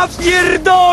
Ja pierdolę!